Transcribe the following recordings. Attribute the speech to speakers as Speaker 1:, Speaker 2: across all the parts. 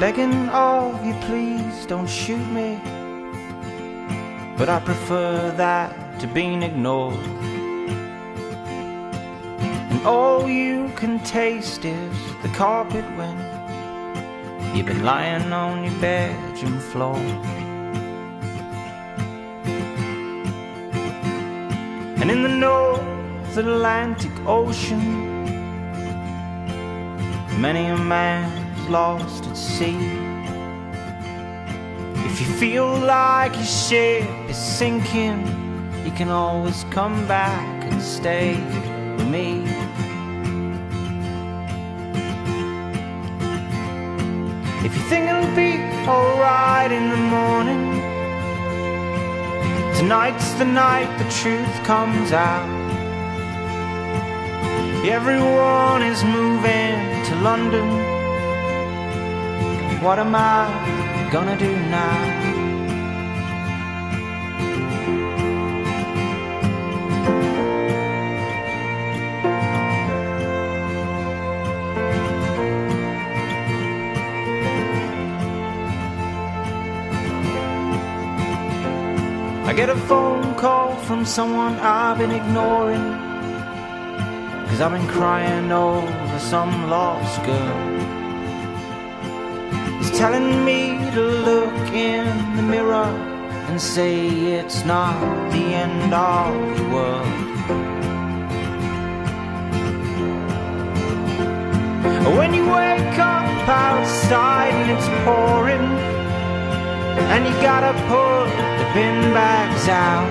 Speaker 1: Begging of you, please don't shoot me. But I prefer that to being ignored. And all you can taste is the carpet when you've been lying on your bedroom floor. And in the North Atlantic Ocean, many a lost at sea. If you feel like your ship is sinking, you can always come back and stay with me. If you think it'll be alright in the morning, tonight's the night the truth comes out. Everyone is moving to London. What am I gonna do now? I get a phone call from someone I've been ignoring. Cause I've been crying over some lost girl. He's telling me to look in the mirror and say it's not the end of the world. When you wake up outside and it's pouring, and you gotta put the bin bags out.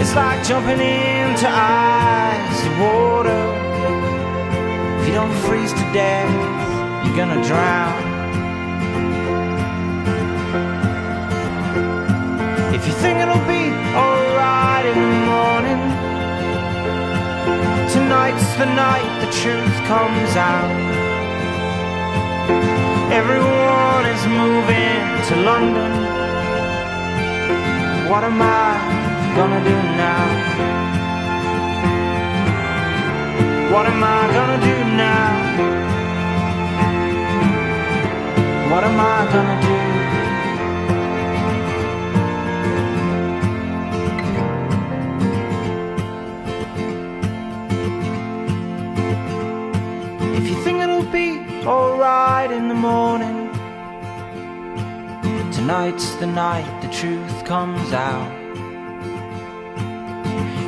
Speaker 1: It's like jumping into icy water. If you don't freeze to death, you're gonna drown. If you think it'll be alright in the morning, tonight's the night the truth comes out. Everyone is moving to London. What am I gonna do now? What am I What am I gonna do? If you think it'll be alright in the morning, tonight's the night the truth comes out.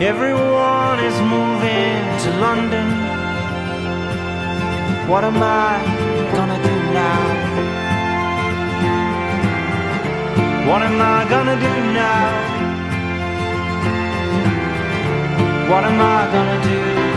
Speaker 1: Everyone is moving to London. What am I gonna do now? What am I gonna do now? What am I gonna do?